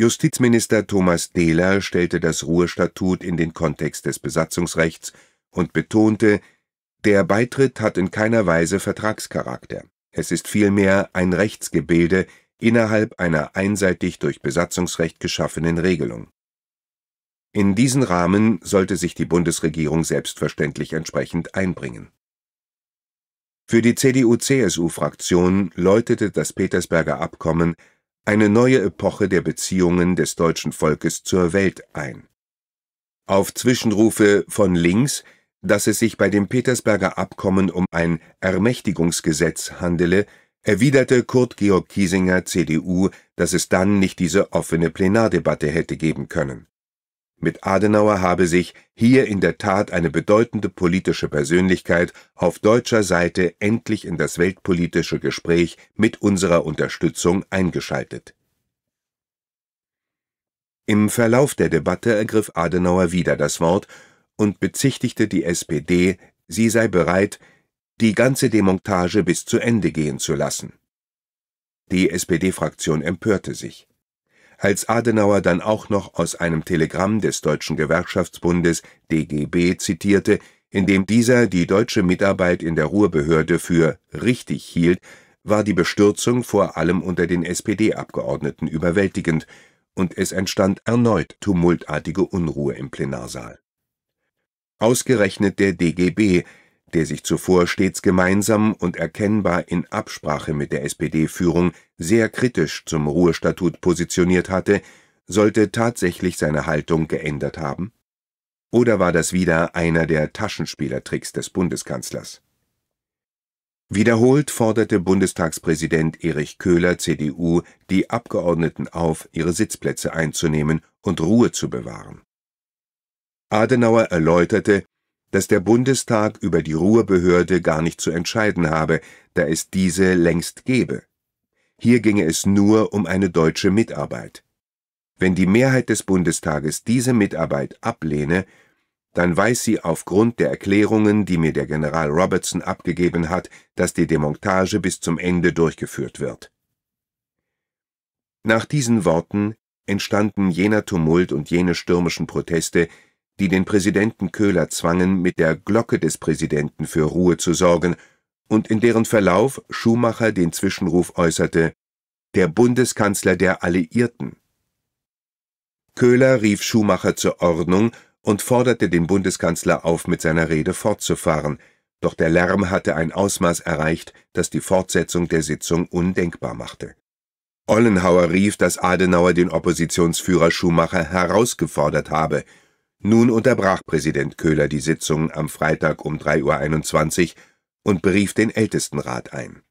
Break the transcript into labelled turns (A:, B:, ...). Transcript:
A: Justizminister Thomas Dehler stellte das Ruhrstatut in den Kontext des Besatzungsrechts und betonte, der Beitritt hat in keiner Weise Vertragscharakter, es ist vielmehr ein Rechtsgebilde innerhalb einer einseitig durch Besatzungsrecht geschaffenen Regelung. In diesen Rahmen sollte sich die Bundesregierung selbstverständlich entsprechend einbringen. Für die CDU/CSU-Fraktion läutete das Petersberger Abkommen eine neue Epoche der Beziehungen des deutschen Volkes zur Welt ein. Auf Zwischenrufe von links, dass es sich bei dem Petersberger Abkommen um ein Ermächtigungsgesetz handele, erwiderte Kurt Georg Kiesinger (CDU), dass es dann nicht diese offene Plenardebatte hätte geben können. Mit Adenauer habe sich „ hier in der Tat eine bedeutende politische Persönlichkeit auf deutscher Seite endlich in das weltpolitische Gespräch mit unserer Unterstützung eingeschaltet “Im Verlauf der Debatte ergriff Adenauer wieder das Wort und bezichtigte die SPD, sie sei bereit, „ die ganze Demontage bis zu Ende gehen zu lassen “. Die SPD-Fraktion empörte sich als Adenauer dann auch noch aus einem Telegramm des Deutschen Gewerkschaftsbundes (DGB) zitierte, in dem dieser die deutsche Mitarbeit in der Ruhrbehörde für „ richtig “hielt, war die Bestürzung vor allem unter den SPD-Abgeordneten überwältigend, und es entstand erneut tumultartige Unruhe im Plenarsaal. Ausgerechnet der DGB der sich zuvor stets gemeinsam und erkennbar in Absprache mit der SPD-Führung sehr kritisch zum Ruhrstatut positioniert hatte, sollte tatsächlich seine Haltung geändert haben? Oder war das wieder einer der Taschenspielertricks des Bundeskanzlers? Wiederholt forderte Bundestagspräsident Erich Köhler (CDU) die Abgeordneten auf, ihre Sitzplätze einzunehmen und Ruhe zu bewahren. Adenauer erläuterte dass der Bundestag über die Ruhrbehörde gar nicht zu entscheiden habe, da es diese längst gebe. Hier ginge es nur um eine deutsche Mitarbeit. Wenn die Mehrheit des Bundestages diese Mitarbeit ablehne, dann weiß sie aufgrund der Erklärungen, die mir der General Robertson abgegeben hat, dass die Demontage bis zum Ende durchgeführt wird. Nach diesen Worten entstanden jener Tumult und jene stürmischen Proteste, die den Präsidenten Köhler zwangen, mit der Glocke des Präsidenten für Ruhe zu sorgen und in deren Verlauf Schumacher den Zwischenruf äußerte: „ Der Bundeskanzler der Alliierten! “Köhler rief Schumacher zur Ordnung und forderte den Bundeskanzler auf, mit seiner Rede fortzufahren, doch der Lärm hatte ein Ausmaß erreicht, das die Fortsetzung der Sitzung undenkbar machte. Ollenhauer rief, dass Adenauer den Oppositionsführer Schumacher herausgefordert habe nun unterbrach Präsident Köhler die Sitzung am Freitag um 3.21 Uhr und berief den Ältestenrat ein